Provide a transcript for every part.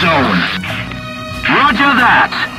zone. Roger that.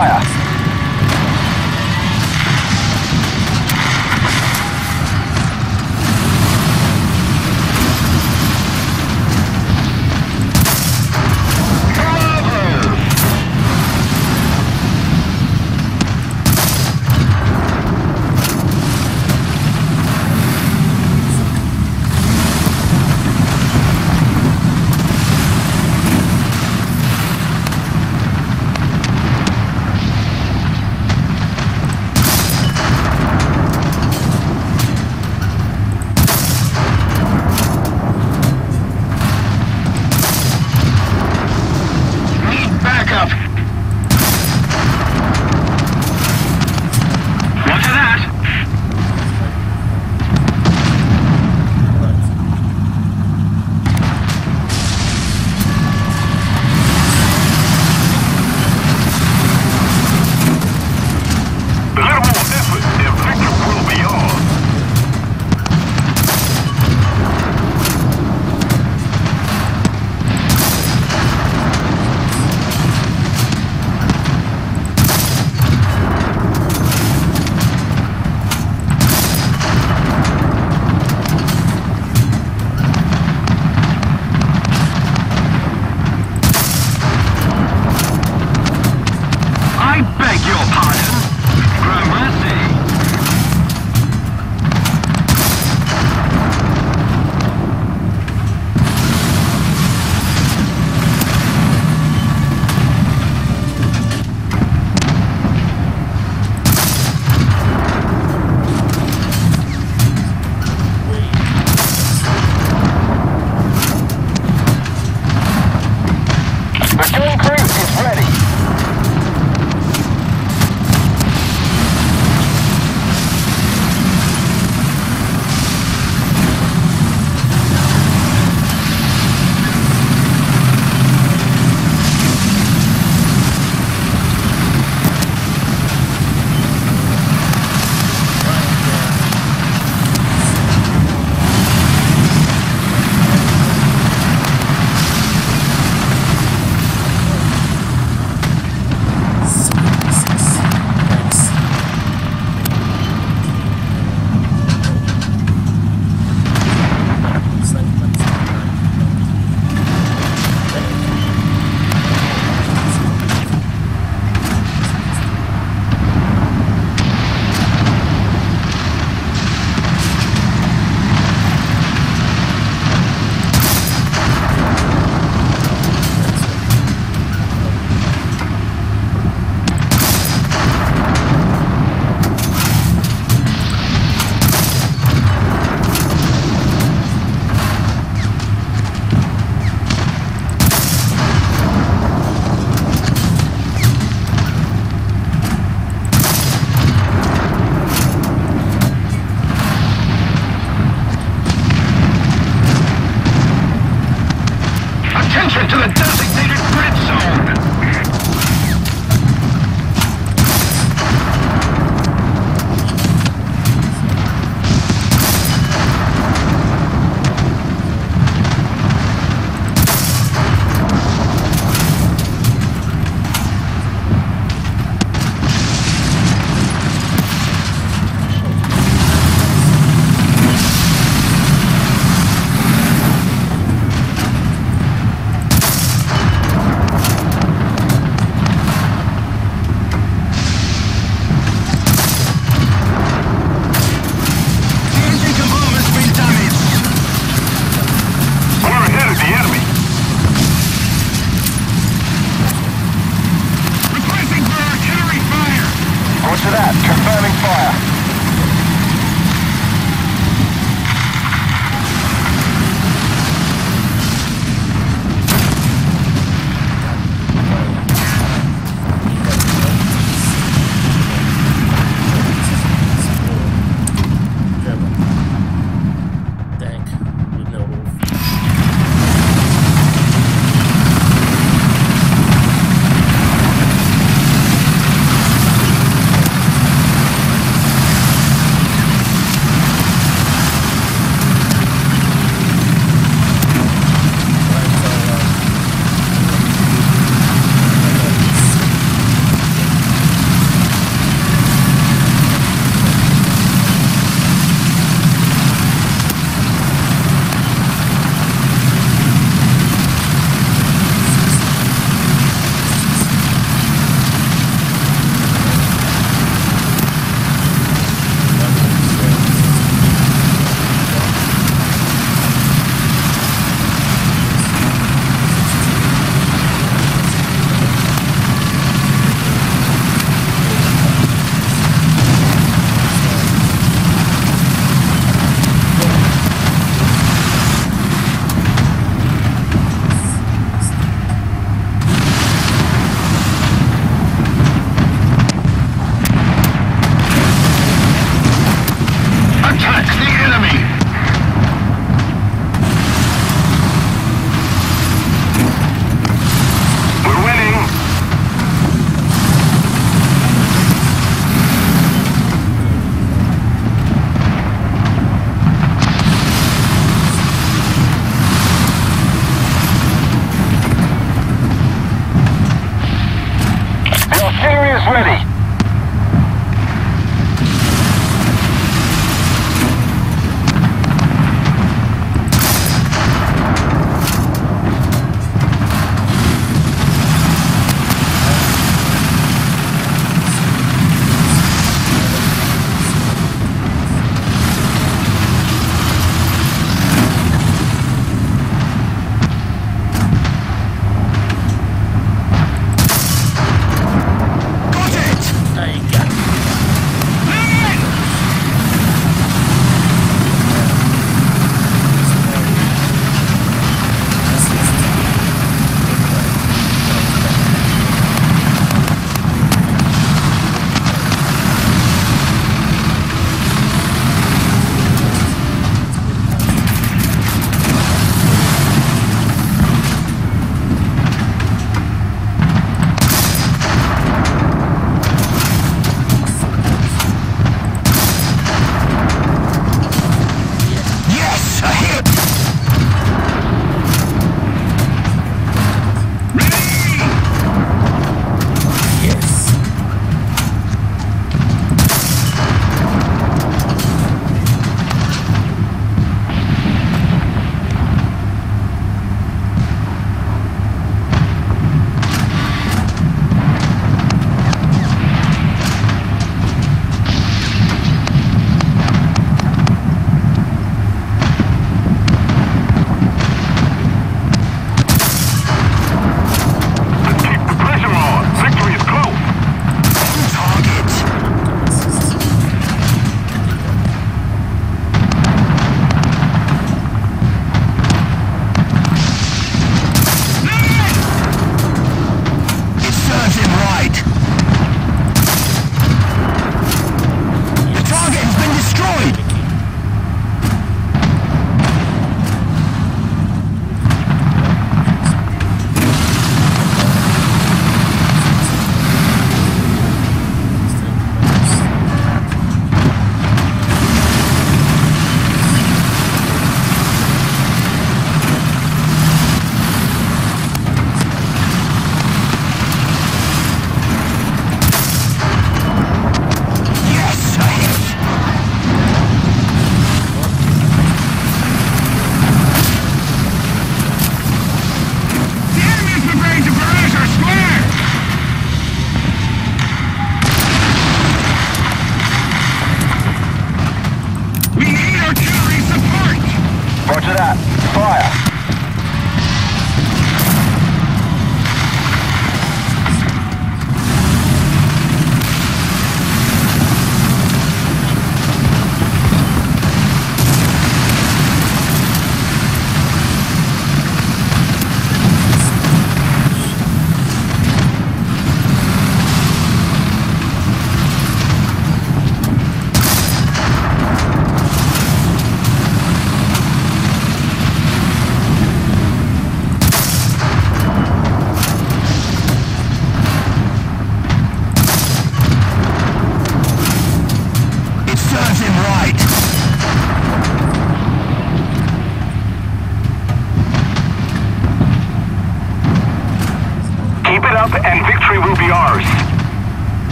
快啊。